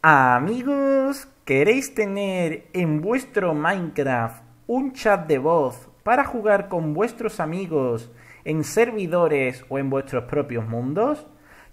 Amigos, ¿queréis tener en vuestro Minecraft un chat de voz para jugar con vuestros amigos en servidores o en vuestros propios mundos?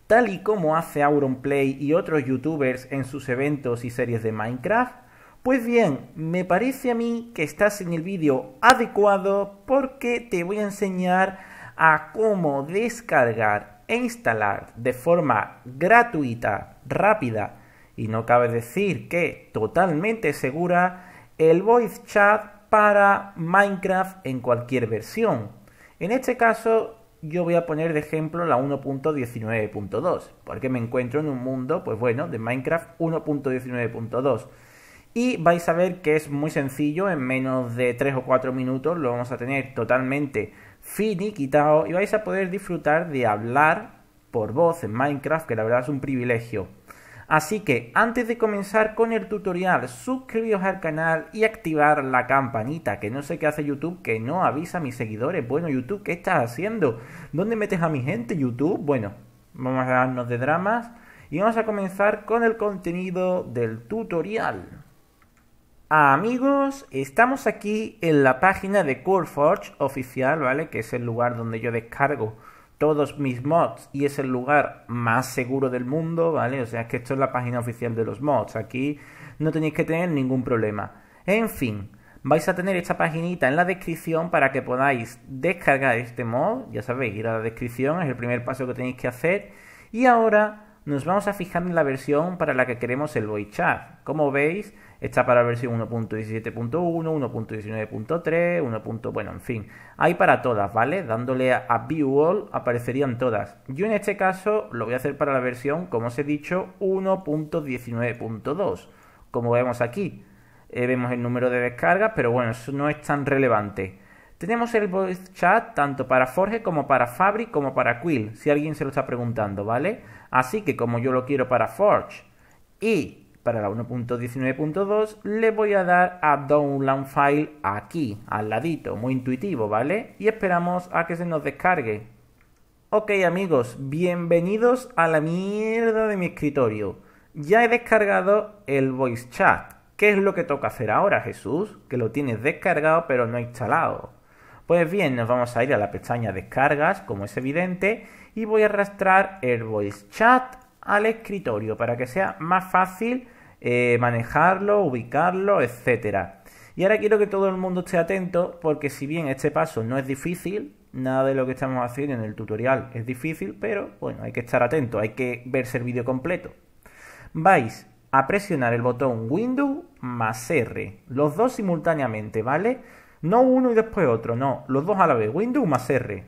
Tal y como hace Auronplay y otros youtubers en sus eventos y series de Minecraft. Pues bien, me parece a mí que estás en el vídeo adecuado porque te voy a enseñar a cómo descargar e instalar de forma gratuita, rápida y no cabe decir que totalmente segura el voice chat para Minecraft en cualquier versión. En este caso yo voy a poner de ejemplo la 1.19.2 porque me encuentro en un mundo, pues bueno, de Minecraft 1.19.2 y vais a ver que es muy sencillo, en menos de 3 o 4 minutos lo vamos a tener totalmente finiquitado y vais a poder disfrutar de hablar por voz en Minecraft, que la verdad es un privilegio. Así que antes de comenzar con el tutorial, suscribiros al canal y activar la campanita, que no sé qué hace YouTube, que no avisa a mis seguidores. Bueno, YouTube, ¿qué estás haciendo? ¿Dónde metes a mi gente, YouTube? Bueno, vamos a darnos de dramas y vamos a comenzar con el contenido del tutorial. Amigos, estamos aquí en la página de CoreForge oficial, ¿vale? Que es el lugar donde yo descargo todos mis mods y es el lugar más seguro del mundo, ¿vale? O sea, es que esto es la página oficial de los mods. Aquí no tenéis que tener ningún problema. En fin, vais a tener esta paginita en la descripción para que podáis descargar este mod. Ya sabéis, ir a la descripción es el primer paso que tenéis que hacer. Y ahora nos vamos a fijar en la versión para la que queremos el voice chat. Como veis, está para la versión 1.17.1, 1.19.3, 1. Bueno, en fin, hay para todas, ¿vale? Dándole a, View All aparecerían todas. Yo en este caso lo voy a hacer para la versión, como os he dicho, 1.19.2. Como vemos aquí, eh, vemos el número de descargas, pero bueno, eso no es tan relevante. Tenemos el voice chat tanto para Forge como para Fabric como para Quill, si alguien se lo está preguntando, ¿vale? Así que como yo lo quiero para Forge y para la 1.19.2, le voy a dar a Download File aquí, al ladito, muy intuitivo, ¿vale? Y esperamos a que se nos descargue. Ok amigos, bienvenidos a la mierda de mi escritorio. Ya he descargado el voice chat. ¿Qué es lo que toca hacer ahora, Jesús? Que lo tienes descargado pero no instalado. Pues bien, nos vamos a ir a la pestaña descargas, como es evidente, y voy a arrastrar el voice chat al escritorio para que sea más fácil eh, manejarlo, ubicarlo, etcétera. Y ahora quiero que todo el mundo esté atento porque si bien este paso no es difícil, nada de lo que estamos haciendo en el tutorial es difícil, pero bueno, hay que estar atento, hay que verse el vídeo completo. Vais a presionar el botón Windows más R, los dos simultáneamente, ¿vale? No uno y después otro, no, los dos a la vez. Windows más R.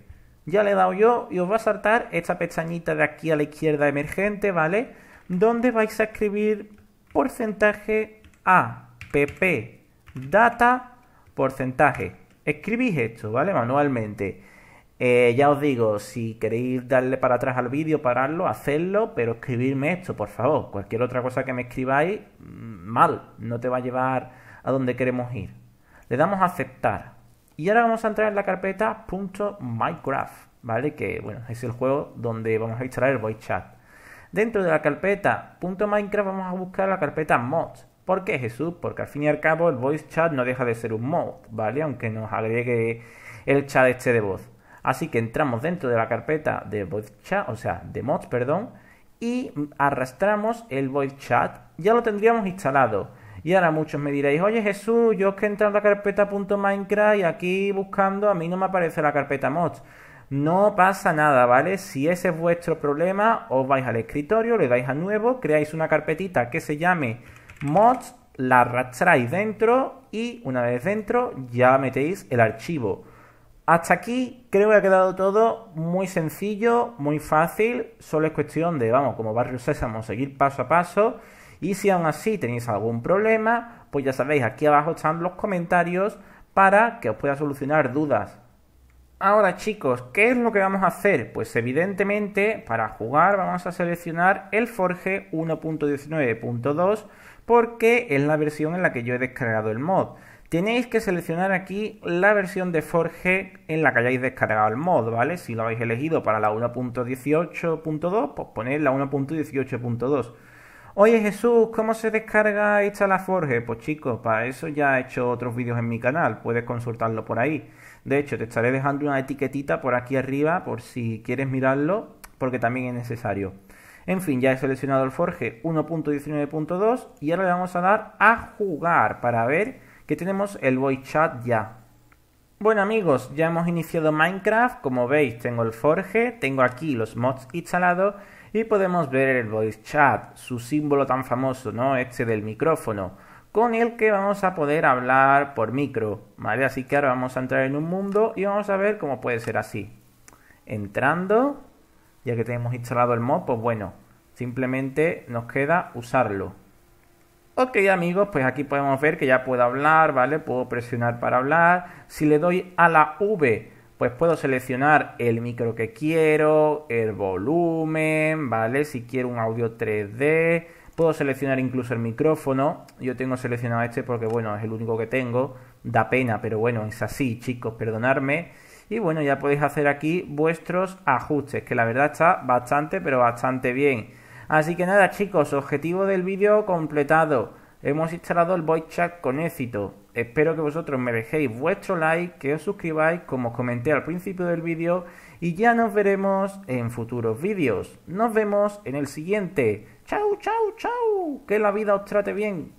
Ya le he dado yo y os va a saltar esta pestañita de aquí a la izquierda emergente, ¿vale? Donde vais a escribir porcentaje a pp data porcentaje. Escribís esto, ¿vale? Manualmente. Eh, ya os digo, si queréis darle para atrás al vídeo, pararlo, hacerlo, pero escribirme esto, por favor. Cualquier otra cosa que me escribáis, mm, mal, no te va a llevar a donde queremos ir. Le damos a aceptar. Y ahora vamos a entrar en la carpeta .minecraft, ¿vale? Que, bueno, es el juego donde vamos a instalar el voice chat. Dentro de la carpeta .minecraft vamos a buscar la carpeta mods. ¿Por qué, Jesús? Porque al fin y al cabo el voice chat no deja de ser un mod, ¿vale? Aunque nos agregue el chat este de voz. Así que entramos dentro de la carpeta de voice chat, o sea, de mods, perdón, y arrastramos el voice chat. Ya lo tendríamos instalado. Y ahora muchos me diréis, oye Jesús, yo es que he en la carpeta .minecraft y aquí buscando a mí no me aparece la carpeta mods. No pasa nada, ¿vale? Si ese es vuestro problema, os vais al escritorio, le dais a nuevo, creáis una carpetita que se llame mods, la arrastráis dentro y una vez dentro ya metéis el archivo. Hasta aquí creo que ha quedado todo muy sencillo, muy fácil, solo es cuestión de, vamos, como barrio sésamo, seguir paso a paso y si aún así tenéis algún problema, pues ya sabéis, aquí abajo están los comentarios para que os pueda solucionar dudas. Ahora chicos, ¿qué es lo que vamos a hacer? Pues evidentemente para jugar vamos a seleccionar el Forge 1.19.2 porque es la versión en la que yo he descargado el mod. Tenéis que seleccionar aquí la versión de Forge en la que hayáis descargado el mod, ¿vale? Si lo habéis elegido para la 1.18.2, pues poned la 1.18.2. Oye Jesús, ¿cómo se descarga y instala Forge? Pues chicos, para eso ya he hecho otros vídeos en mi canal, puedes consultarlo por ahí. De hecho, te estaré dejando una etiquetita por aquí arriba por si quieres mirarlo, porque también es necesario. En fin, ya he seleccionado el Forge 1.19.2 y ahora le vamos a dar a jugar para ver que tenemos el voice chat ya. Bueno amigos, ya hemos iniciado Minecraft, como veis tengo el Forge, tengo aquí los mods instalados y podemos ver el voice chat, su símbolo tan famoso, ¿no? Este del micrófono, con el que vamos a poder hablar por micro, ¿vale? Así que ahora vamos a entrar en un mundo y vamos a ver cómo puede ser así. Entrando, ya que tenemos instalado el mod, pues bueno, simplemente nos queda usarlo. Ok amigos, pues aquí podemos ver que ya puedo hablar, ¿vale? Puedo presionar para hablar. Si le doy a la V, pues puedo seleccionar el micro que quiero, el volumen, ¿vale? Si quiero un audio 3D, puedo seleccionar incluso el micrófono. Yo tengo seleccionado este porque, bueno, es el único que tengo. Da pena, pero bueno, es así, chicos, perdonadme. Y bueno, ya podéis hacer aquí vuestros ajustes, que la verdad está bastante, pero bastante bien. Así que nada chicos, objetivo del vídeo completado. Hemos instalado el voice chat con éxito. Espero que vosotros me dejéis vuestro like, que os suscribáis como os comenté al principio del vídeo y ya nos veremos en futuros vídeos. Nos vemos en el siguiente. Chau, chau, chau. Que la vida os trate bien.